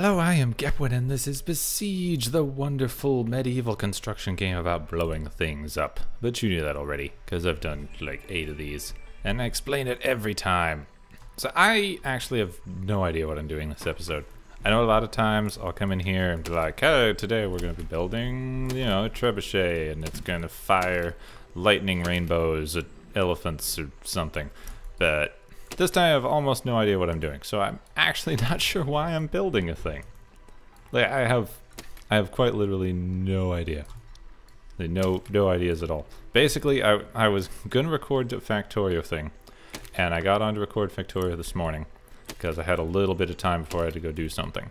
Hello, I am Gepwin, and this is Besiege, the wonderful medieval construction game about blowing things up. But you knew that already, because I've done like eight of these, and I explain it every time. So I actually have no idea what I'm doing this episode. I know a lot of times I'll come in here and be like, hey, today we're going to be building, you know, a trebuchet, and it's going to fire lightning rainbows at elephants or something. But this time I have almost no idea what I'm doing, so I'm actually not sure why I'm building a thing. Like I have, I have quite literally no idea. Like, no, no ideas at all. Basically, I, I was gonna record the Factorio thing, and I got on to record Factorio this morning because I had a little bit of time before I had to go do something.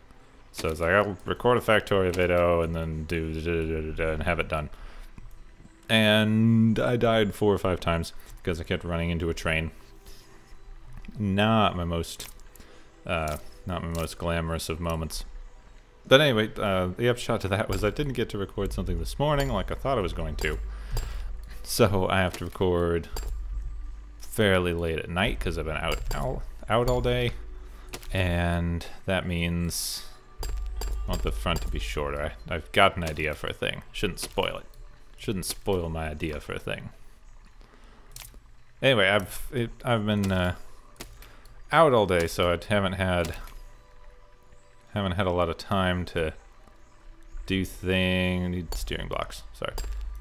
So I was like, I'll record a Factorio video and then do da, da, da, and have it done. And I died four or five times because I kept running into a train not my most uh, not my most glamorous of moments. But anyway, uh, the upshot to that was I didn't get to record something this morning like I thought I was going to. So I have to record fairly late at night because I've been out, out out all day, and that means I want the front to be shorter. I, I've got an idea for a thing. Shouldn't spoil it. Shouldn't spoil my idea for a thing. Anyway, I've it, I've been uh, out all day, so I haven't had haven't had a lot of time to do thing. Need steering blocks. Sorry.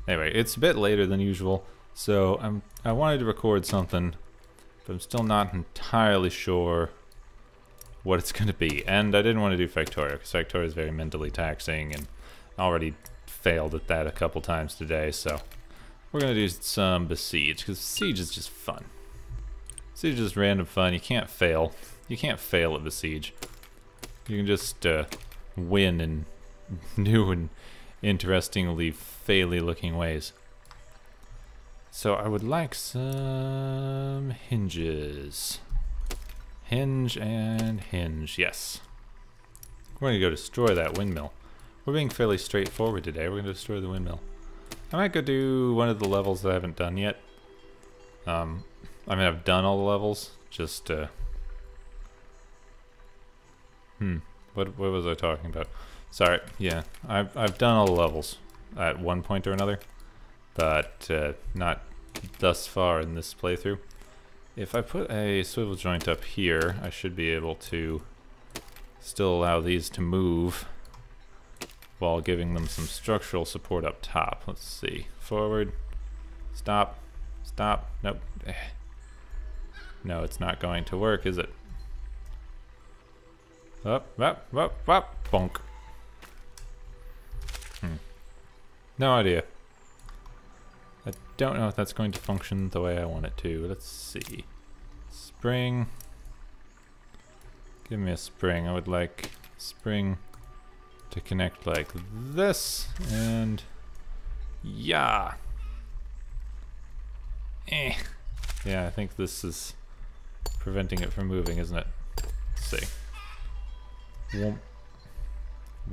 Anyway, it's a bit later than usual, so I'm I wanted to record something, but I'm still not entirely sure what it's going to be. And I didn't want to do Factorio because Factorio is very mentally taxing, and I already failed at that a couple times today. So we're gonna do some Besiege because Siege is just fun. Siege is just random fun. You can't fail. You can't fail at the siege. You can just uh, win in new and interestingly faily looking ways. So I would like some hinges. Hinge and hinge, yes. We're gonna go destroy that windmill. We're being fairly straightforward today. We're gonna destroy the windmill. I might go do one of the levels that I haven't done yet. Um, I mean, I've done all the levels. Just, uh... Hmm. What, what was I talking about? Sorry, yeah. I've, I've done all the levels at one point or another. But, uh, not thus far in this playthrough. If I put a swivel joint up here, I should be able to still allow these to move while giving them some structural support up top. Let's see. Forward. Stop. Stop. Nope. No, it's not going to work, is it? Up, up, up, up, bonk. Hmm. No idea. I don't know if that's going to function the way I want it to. Let's see. Spring. Give me a spring. I would like spring to connect like this, and yeah. Eh. Yeah, I think this is preventing it from moving, isn't it? Let's see. Whoomp.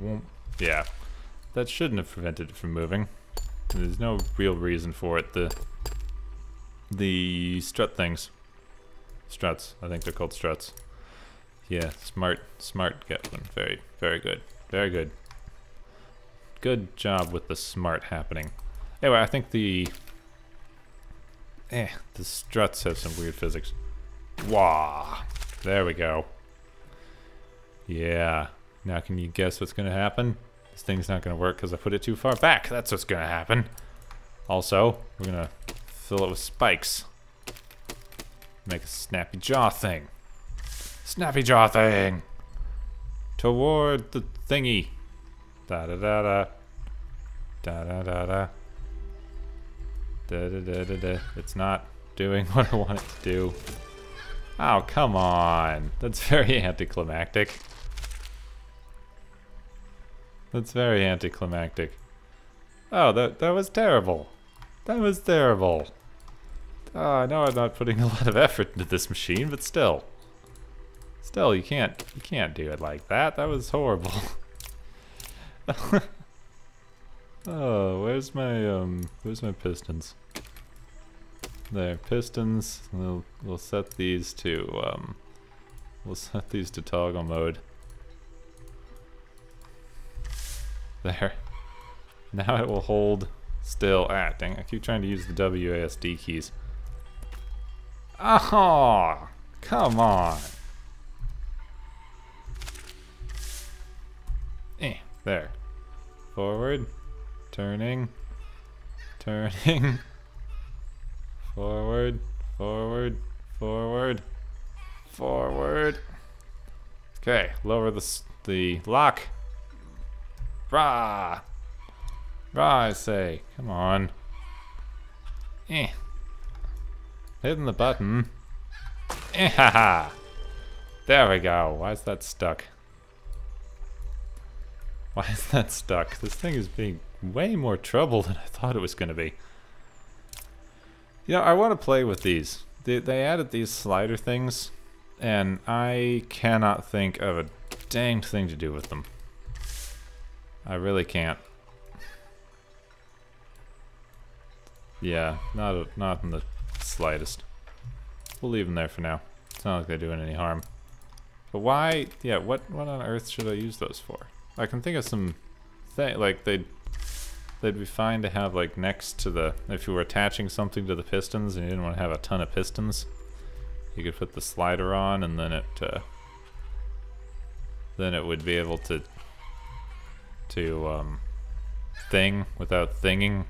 Whoomp. Yeah. That shouldn't have prevented it from moving. There's no real reason for it. The the strut things. Struts. I think they're called struts. Yeah, smart, smart get one. Very, very good. Very good. Good job with the smart happening. Anyway, I think the... Eh, the struts have some weird physics. Wah. There we go. Yeah. Now can you guess what's going to happen? This thing's not going to work because I put it too far back. That's what's going to happen. Also, we're going to fill it with spikes. Make a snappy jaw thing. Snappy jaw thing! Toward the thingy. Da da da da. Da da da da. Da da da da da. It's not doing what I want it to do. Oh, come on. That's very anticlimactic. That's very anticlimactic. Oh, that, that was terrible. That was terrible. Oh, I know I'm not putting a lot of effort into this machine, but still. Still, you can't, you can't do it like that. That was horrible. oh, where's my, um, where's my pistons? There, pistons. We'll, we'll set these to, um, we'll set these to toggle mode. There. Now it will hold still. Ah, dang, I keep trying to use the WASD keys. Oh, come on. Eh, there. Forward, turning, turning, forward, forward, forward, forward. Okay, lower the, the lock. Rah! Rah, I say. Come on. Eh. Hitting the button. Eh, ha ha! There we go. Why is that stuck? Why is that stuck? This thing is being way more trouble than I thought it was going to be. You know, I want to play with these. They, they added these slider things, and I cannot think of a danged thing to do with them. I really can't. Yeah, not a, not in the slightest. We'll leave them there for now. It's not like they're doing any harm. But why, yeah, what, what on earth should I use those for? I can think of some thing, like they'd, they'd be fine to have like next to the, if you were attaching something to the pistons and you didn't want to have a ton of pistons, you could put the slider on and then it, uh, then it would be able to, to, um, thing without thinging,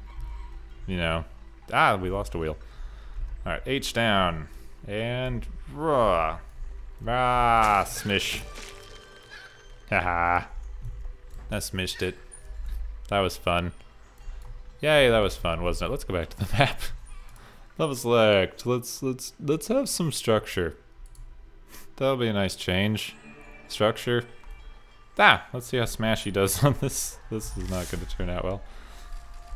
you know. Ah, we lost a wheel. Alright, H down. And raw. Ah, smish. Haha. I smished it. That was fun. Yay, that was fun, wasn't it? Let's go back to the map. Level select. Let's let's let's have some structure. That'll be a nice change. Structure. Ah, let's see how Smashy does on this. This is not going to turn out well.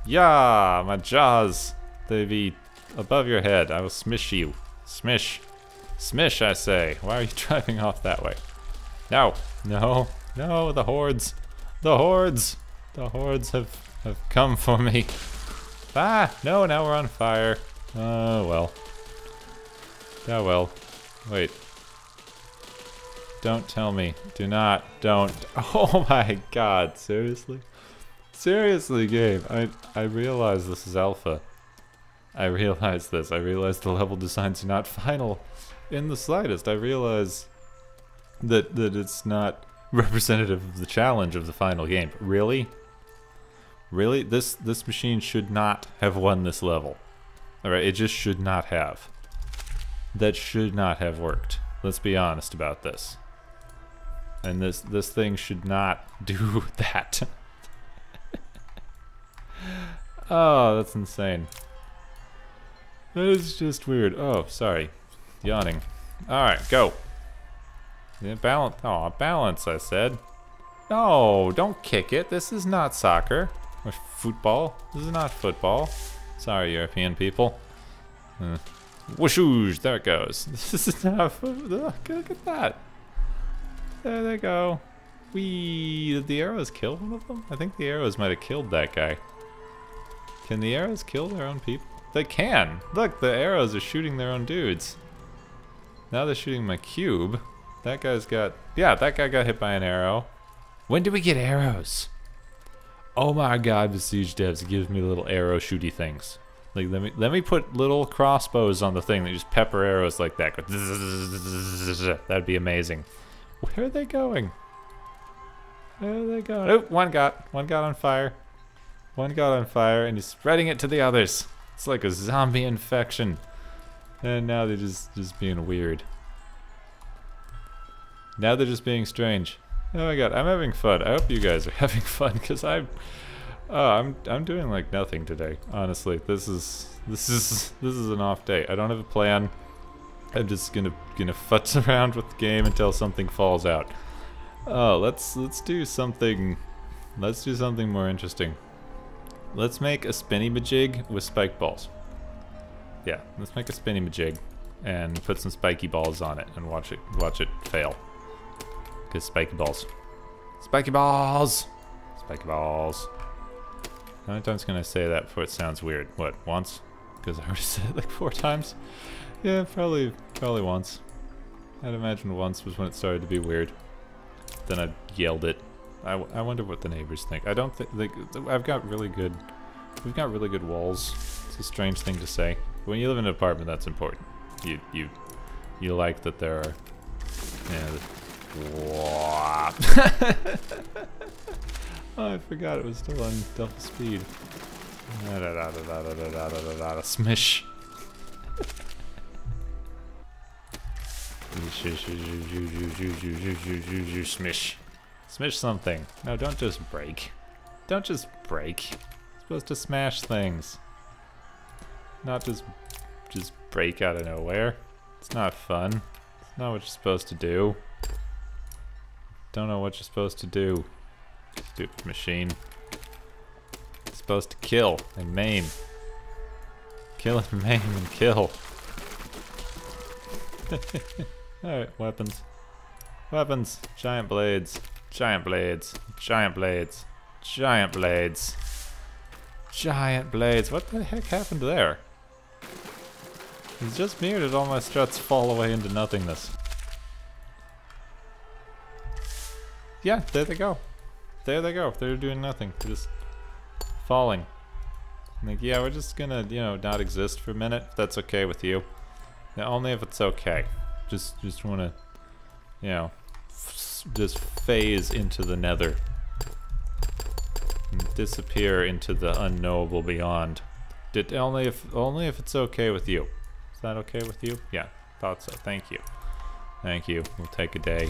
Yeah, my jaws. They be above your head. I will smish you. Smish. Smish, I say. Why are you driving off that way? No. No. No, the hordes. The hordes. The hordes have, have come for me. Ah, no, now we're on fire. Oh, well. Oh, well. Wait. Don't tell me. Do not. Don't. Oh my god, seriously? Seriously, game. I, I realize this is alpha. I realize this. I realize the level designs are not final in the slightest. I realize that that it's not representative of the challenge of the final game. Really? Really? This this machine should not have won this level. Alright, it just should not have. That should not have worked. Let's be honest about this. And this this thing should not do that. oh, that's insane. That is just weird. Oh, sorry. Yawning. Alright, go. Yeah, balance. Oh, balance, I said. No, don't kick it. This is not soccer. Or football. This is not football. Sorry, European people. Uh, whooshoosh, there it goes. This is not football. Look at that. There they go. Wee, did the arrows kill one of them? I think the arrows might have killed that guy. Can the arrows kill their own people? They can. Look, the arrows are shooting their own dudes. Now they're shooting my cube. That guy's got... Yeah, that guy got hit by an arrow. When do we get arrows? Oh my god, Besiege Devs gives me little arrow shooty things. Like, let me let me put little crossbows on the thing that just pepper arrows like that. That'd be amazing. Where are they going? Where are they going? Oh, one got. One got on fire. One got on fire, and he's spreading it to the others. It's like a zombie infection. And now they're just, just being weird. Now they're just being strange. Oh my god, I'm having fun. I hope you guys are having fun, because I'm... Oh, I'm I'm doing like nothing today. Honestly, this is this is this is an off day. I don't have a plan. I'm just gonna gonna futz around with the game until something falls out. Oh, let's let's do something. Let's do something more interesting. Let's make a spinny majig with spike balls. Yeah, let's make a spinny majig and put some spiky balls on it and watch it watch it fail. Cause spiky balls. Spiky balls! Spiky balls. How many times can I say that before it sounds weird? What, once? Because I already said it like four times? Yeah, probably probably once. I'd imagine once was when it started to be weird. Then I yelled it I, w- I wonder what the neighbors think. I don't think like I've got really good. We've got really good walls. It's a strange thing to say. When you live in an apartment, that's important. You you you like that there are. Yeah. oh, I forgot it was still on double speed. Da, da, da, Smish. Smish. Smish something. No, don't just break. Don't just break. You're supposed to smash things. Not just just break out of nowhere. It's not fun. It's not what you're supposed to do. I don't know what you're supposed to do. Stupid machine. It's supposed to kill and maim. Kill and maim and kill. Alright, weapons. Weapons. Giant blades. Giant blades. Giant blades. Giant blades. Giant blades. What the heck happened there? It's just did all my struts fall away into nothingness? Yeah, there they go. There they go. They're doing nothing. They're just falling. I'm like, yeah, we're just gonna, you know, not exist for a minute. If that's okay with you. Now, only if it's okay. Just, just wanna, you know, just phase into the nether. And disappear into the unknowable beyond. Did only if only if it's okay with you. Is that okay with you? Yeah, thought so. Thank you. Thank you. We'll take a day.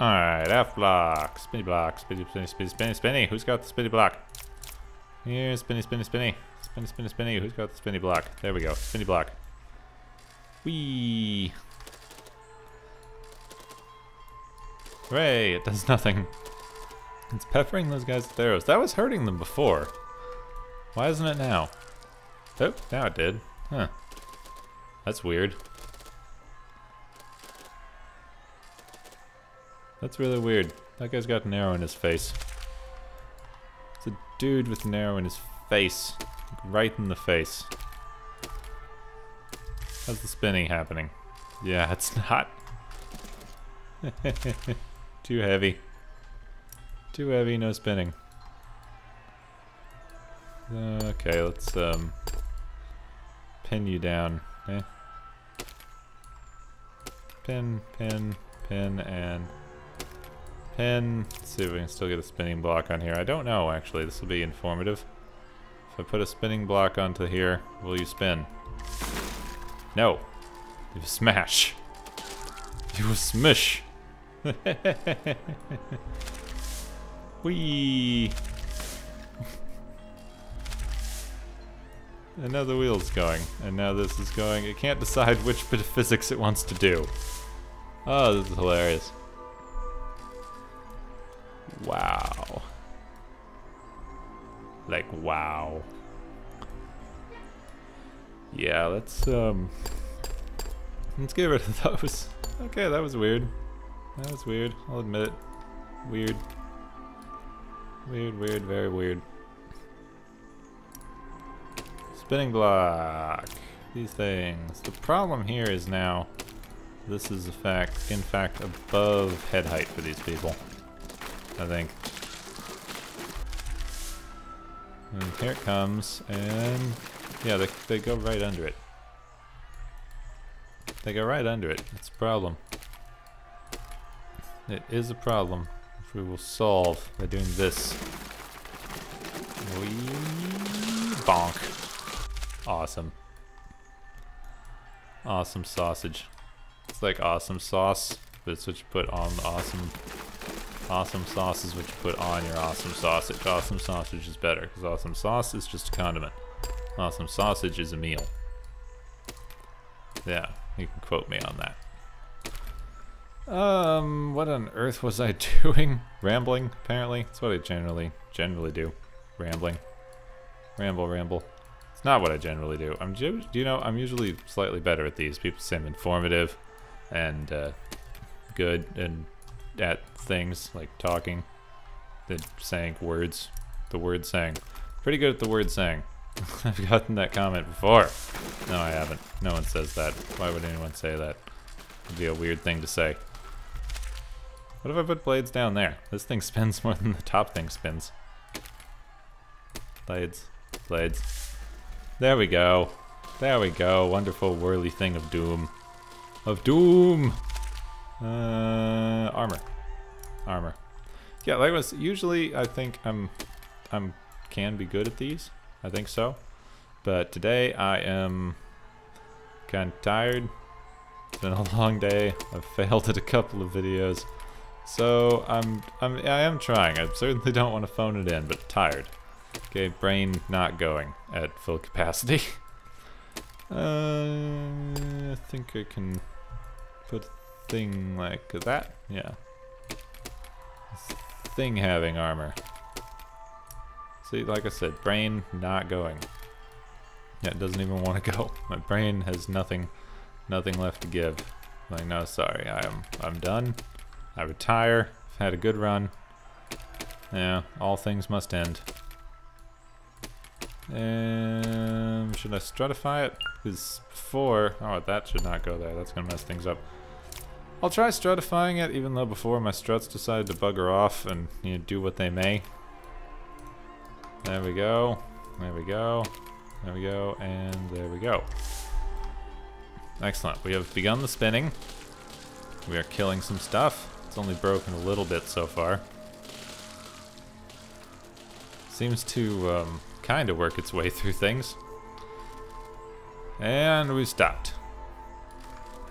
Alright, F block. Spinny block. Spinny, spinny, spinny, spinny, spinny. Who's got the spinny block? Here, spinny, spinny, spinny. Spinny, spinny, spinny. Who's got the spinny block? There we go. Spinny block. Whee! Hooray! It does nothing. It's peppering those guys with arrows. That was hurting them before. Why isn't it now? Oh, now it did. Huh. That's weird. That's really weird. That guy's got an arrow in his face. It's a dude with an arrow in his face. Right in the face. How's the spinning happening? Yeah, it's not. Too heavy. Too heavy, no spinning. Okay, let's um pin you down. Eh? Pin, pin, pin, and pin. Let's see if we can still get a spinning block on here. I don't know actually. This will be informative. If I put a spinning block onto here, will you spin? No. You smash. You smish. Whee! and now the wheel's going, and now this is going. It can't decide which bit of physics it wants to do. Oh, this is hilarious. Wow. Like, wow. Yeah, let's, um... Let's get rid of those. Okay, that was weird. That was weird, I'll admit it. Weird. Weird, weird, very weird. Spinning block. These things. The problem here is now this is a fact, in fact, above head height for these people. I think. And here it comes, and yeah, they, they go right under it. They go right under it. It's a problem. It is a problem, which we will solve by doing this. Bonk. Awesome. Awesome sausage. It's like awesome sauce, but it's what you put on awesome. Awesome sauce is what you put on your awesome sausage. Awesome sausage is better because awesome sauce is just a condiment. Awesome sausage is a meal. Yeah, you can quote me on that. Um, what on earth was I doing? Rambling, apparently. That's what I generally, generally do. Rambling. Ramble, ramble. It's not what I generally do. I'm, you know, I'm usually slightly better at these. People say I'm informative and uh, good and at things like talking, the saying words, the word saying. Pretty good at the word saying. I've gotten that comment before. No, I haven't. No one says that. Why would anyone say that? It'd be a weird thing to say. What if I put blades down there? This thing spins more than the top thing spins. Blades. Blades. There we go. There we go. Wonderful whirly thing of doom. Of doom! Uh, armor. Armor. Yeah, like I was usually I think I'm I'm can be good at these. I think so. But today I am kind of tired. It's been a long day. I've failed at a couple of videos. So I'm I'm I am trying. I certainly don't want to phone it in, but tired. Okay, brain not going at full capacity. uh, I think I can thing like that. Yeah. Thing having armor. See, like I said, brain not going. Yeah, it doesn't even want to go. My brain has nothing, nothing left to give. Like, no, sorry, I am, I'm done. I retire. I've had a good run. Yeah, all things must end. Um, should I stratify it? Because before, oh, that should not go there. That's gonna mess things up. I'll try stratifying it, even though before my struts decided to bugger off and you know, do what they may. There we go. There we go. There we go. And there we go. Excellent. We have begun the spinning. We are killing some stuff. It's only broken a little bit so far. Seems to um, kind of work its way through things. And we stopped.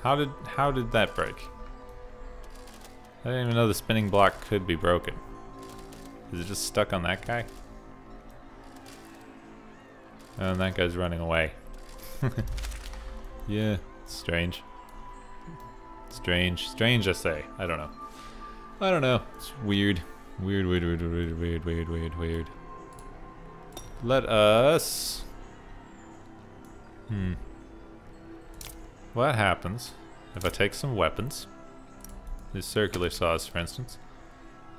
How did how did that break? I didn't even know the spinning block could be broken. Is it just stuck on that guy? And that guy's running away. yeah, strange. Strange. Strange, I say. I don't know. I don't know. It's weird. Weird, weird, weird, weird, weird, weird, weird, weird. Let us... Hmm. What happens if I take some weapons, these circular saws for instance,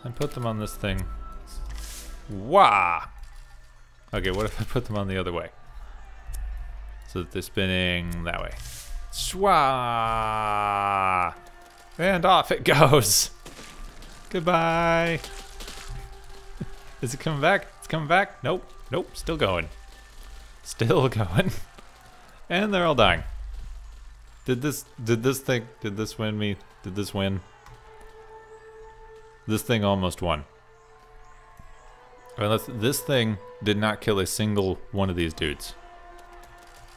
and put them on this thing? Wah! Okay, what if I put them on the other way? So that they're spinning that way. Swah! And off it goes. Goodbye. Is it coming back? It's coming back? Nope. Nope. Still going. Still going. and they're all dying. Did this did this thing did this win me? Did this win? This thing almost won. Well, this thing did not kill a single one of these dudes.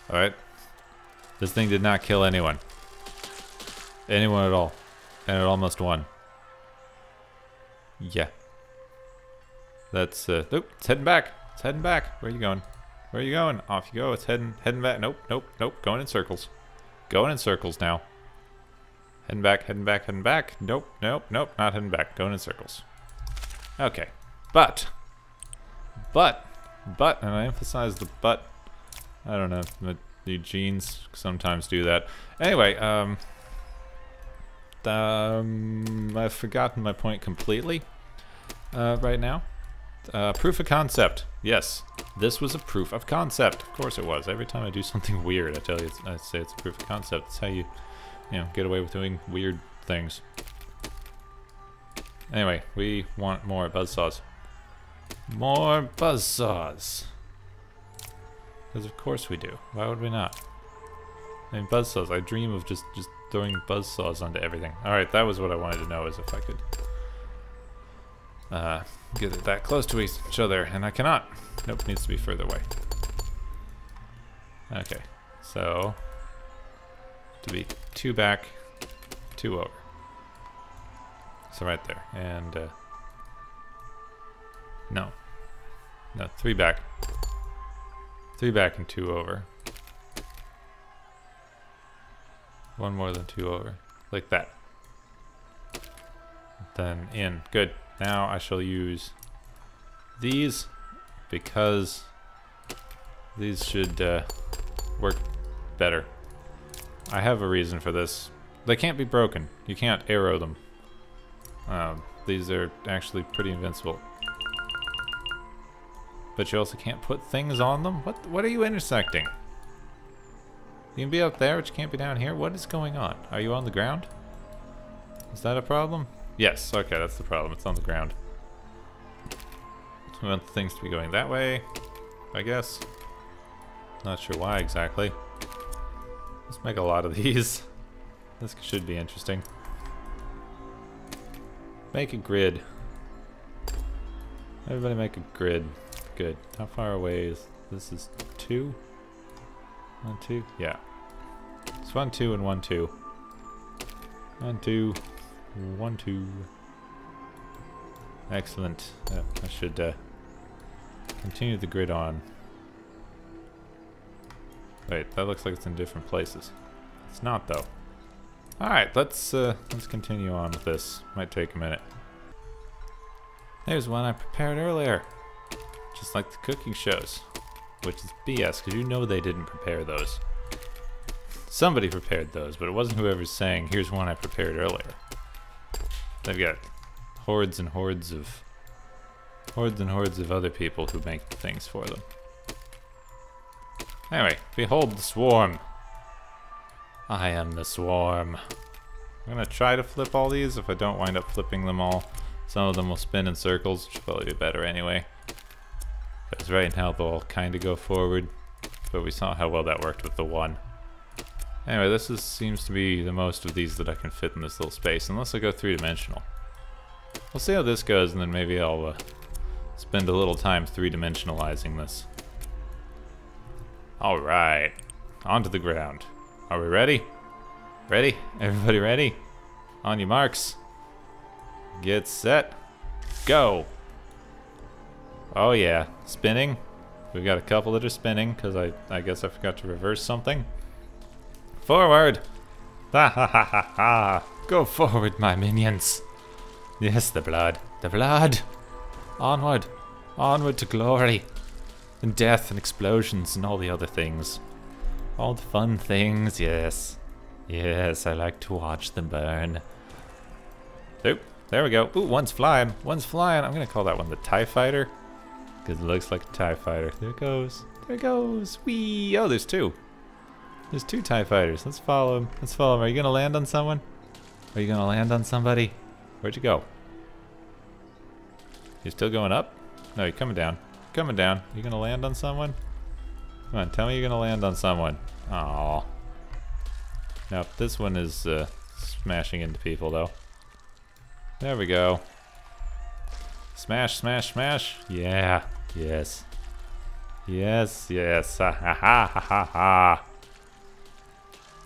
Alright? This thing did not kill anyone. Anyone at all. And it almost won. Yeah. That's, uh, nope, it's heading back. It's heading back. Where are you going? Where are you going? Off you go. It's heading, heading back. Nope, nope, nope. Going in circles. Going in circles now. Heading back, heading back, heading back. Nope, nope, nope. Not heading back. Going in circles. Okay. But, but, but, and I emphasize the but, I don't know, the, the genes sometimes do that. Anyway, um, um, I've forgotten my point completely uh, right now. Uh, proof of concept. Yes, this was a proof of concept. Of course it was. Every time I do something weird, I tell you, I say it's a proof of concept. It's how you, you know, get away with doing weird things. Anyway, we want more buzzsaws. More buzzsaws. Because of course we do. Why would we not? I mean, buzzsaws. I dream of just, just throwing buzzsaws onto everything. Alright, that was what I wanted to know, is if I could uh, get it that close to each other, and I cannot. Nope, needs to be further away. Okay, so to be two back, two over. So right there, and uh, no, no, three back, three back and two over. One more than two over, like that. Then in, good. Now I shall use these because these should uh, work better. I have a reason for this. They can't be broken. You can't arrow them. Um, these are actually pretty invincible. But you also can't put things on them? What What are you intersecting? You can be up there, but you can't be down here? What is going on? Are you on the ground? Is that a problem? Yes, okay, that's the problem. It's on the ground. We want things to be going that way, I guess. Not sure why exactly. Let's make a lot of these. This should be interesting. Make a grid. Everybody make a grid. Good. How far away is this? Is two? One, two? Yeah. It's one, two, and one, two. One, two, one, two. Excellent. Yeah, I should uh, continue the grid on. Wait, that looks like it's in different places. It's not though. Alright, let's uh, let's continue on with this. Might take a minute. There's one I prepared earlier. Just like the cooking shows. Which is BS, because you know they didn't prepare those. Somebody prepared those, but it wasn't whoever's saying, here's one I prepared earlier. They've got hordes and hordes of hordes and hordes of other people who make things for them. Anyway, behold the swarm. I am the swarm. I'm gonna try to flip all these if I don't wind up flipping them all. Some of them will spin in circles, which will probably be better anyway. Because right now they'll all kind of go forward, but we saw how well that worked with the one. Anyway, this is, seems to be the most of these that I can fit in this little space, unless I go three-dimensional. We'll see how this goes, and then maybe I'll uh, spend a little time three-dimensionalizing this. Alright, onto the ground. Are we ready? Ready? Everybody ready? On your marks. Get set. Go! Oh yeah, spinning. We've got a couple that are spinning, because I, I guess I forgot to reverse something. Forward! Ha ha ha ha ha! Go forward, my minions! Yes, the blood. The blood! Onward! Onward to glory! And death and explosions and all the other things. All the fun things, yes. Yes, I like to watch them burn. Oop, there we go. Ooh, one's flying. One's flying. I'm gonna call that one the TIE Fighter. Because it looks like a TIE Fighter. There it goes. There it goes. Whee! Oh, there's two. There's two TIE Fighters. Let's follow him. Let's follow him. Are you gonna land on someone? Are you gonna land on somebody? Where'd you go? You still going up? No, you're coming down. Coming down. You gonna land on someone? Come on, tell me you're gonna land on someone. Oh. Nope, this one is uh, smashing into people though. There we go. Smash, smash, smash. Yeah. Yes. Yes, yes. Ha ha ha ha ha.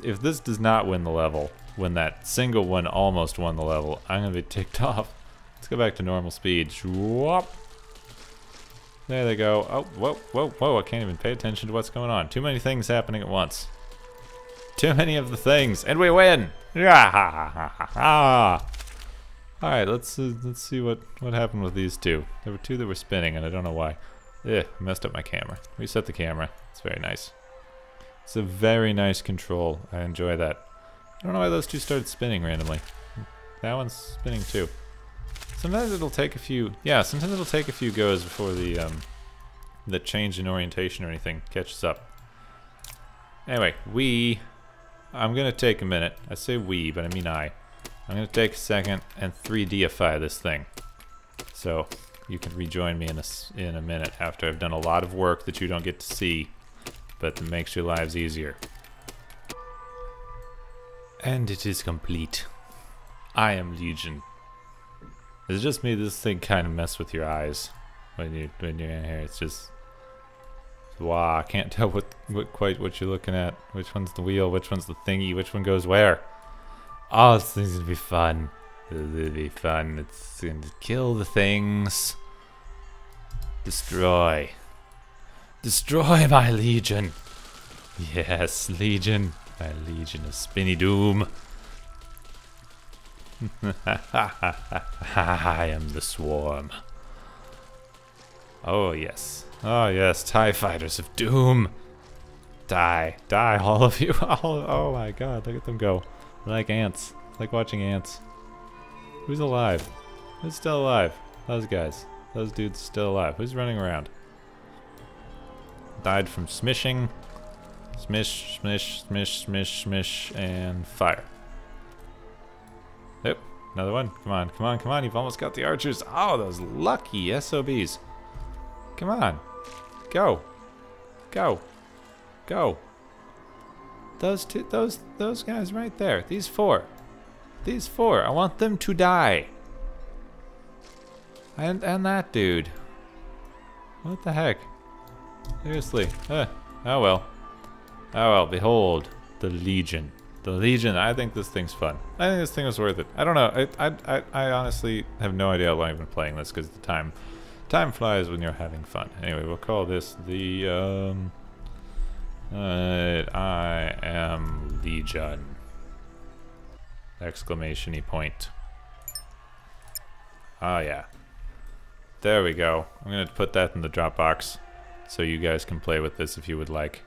If this does not win the level, when that single one almost won the level, I'm gonna be ticked off. Let's go back to normal speed. Whoop. There they go. Oh, whoa, whoa, whoa. I can't even pay attention to what's going on. Too many things happening at once. Too many of the things. And we win! Ah! Alright, let's uh, let's see what, what happened with these two. There were two that were spinning, and I don't know why. Eh, messed up my camera. Reset the camera. It's very nice. It's a very nice control. I enjoy that. I don't know why those two started spinning randomly. That one's spinning too. Sometimes it'll take a few, yeah, sometimes it'll take a few goes before the, um, the change in orientation or anything catches up. Anyway, we, I'm gonna take a minute. I say we, but I mean I. I'm gonna take a second and 3Dify this thing. So, you can rejoin me in a, in a minute after I've done a lot of work that you don't get to see, but that makes your lives easier. And it is complete. I am Legion. Is it just me? This thing kind of mess with your eyes when you when you're in here. It's just wow. I can't tell what what quite what you're looking at. Which one's the wheel? Which one's the thingy? Which one goes where? Oh, this thing's gonna be fun. It'll be fun. It's gonna kill the things. Destroy. Destroy my legion. Yes, legion. My legion of spinny doom. I am the swarm. Oh, yes. Oh, yes. TIE fighters of doom. Die. Die, all of you. All, oh, my God. Look at them go. like ants. like watching ants. Who's alive? Who's still alive? Those guys. Those dudes still alive. Who's running around? Died from smishing. Smish, smish, smish, smish, smish, and fire. Another one. Come on, come on, come on. You've almost got the archers. Oh, those lucky SOBs. Come on. Go. Go. Go. Those two, those, those guys right there. These four. These four. I want them to die. And, and that dude. What the heck? Seriously. Uh, oh well. Oh well, behold the Legion. The Legion, I think this thing's fun. I think this thing was worth it. I don't know. I, I, I, honestly have no idea how long I've been playing this because the time time flies when you're having fun. Anyway, we'll call this the um uh, I am Legion. Exclamation point. Ah yeah. There we go. I'm gonna put that in the Dropbox so you guys can play with this if you would like.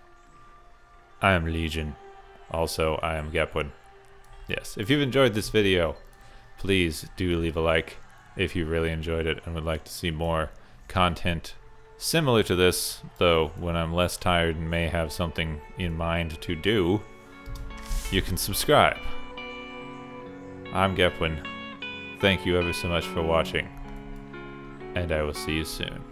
I am Legion. Also, I am Gepwin. Yes, if you've enjoyed this video, please do leave a like if you really enjoyed it and would like to see more content similar to this, though when I'm less tired and may have something in mind to do, you can subscribe. I'm Gepwin. Thank you ever so much for watching, and I will see you soon.